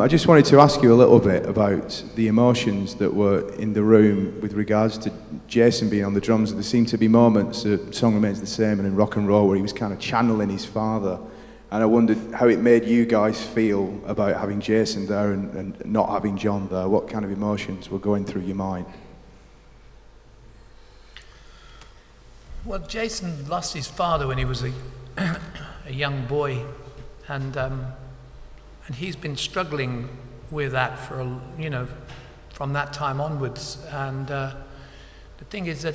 I just wanted to ask you a little bit about the emotions that were in the room with regards to Jason being on the drums. There seemed to be moments, uh, Song Remains the Same and in Rock and Roll, where he was kind of channeling his father. And I wondered how it made you guys feel about having Jason there and, and not having John there. What kind of emotions were going through your mind? Well, Jason lost his father when he was a, a young boy, and um, and he's been struggling with that for a, you know from that time onwards. And uh, the thing is that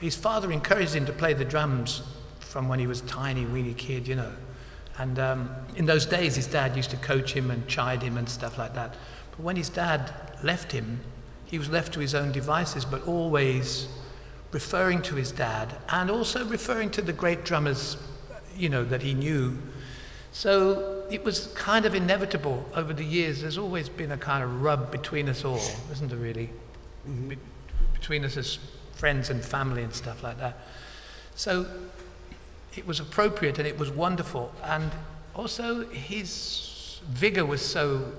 his father encouraged him to play the drums from when he was tiny, weeny kid, you know. And um, in those days, his dad used to coach him and chide him and stuff like that. But when his dad left him, he was left to his own devices, but always referring to his dad and also referring to the great drummers, you know, that he knew. So it was kind of inevitable over the years. There's always been a kind of rub between us all, isn't there, really? Mm-hmm. Be- between us as friends and family and stuff like that. So it was appropriate and it was wonderful. And also, his vigor was so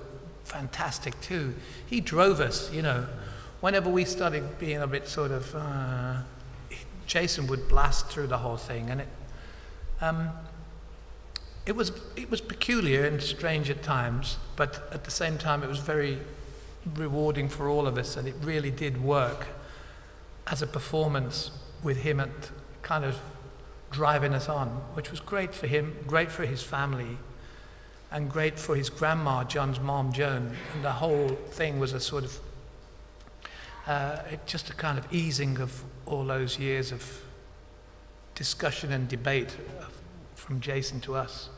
fantastic too. He drove us, you know. Whenever we started being a bit sort of, uh, Jason would blast through the whole thing, and it, um, it was it was peculiar and strange at times, but at the same time, it was very rewarding for all of us, and it really did work as a performance with him at kind of driving us on, which was great for him, great for his family, and great for his grandma, John's mom, Joan. And the whole thing was a sort of, uh, it, just a kind of easing of all those years of discussion and debate of, from Jason to us.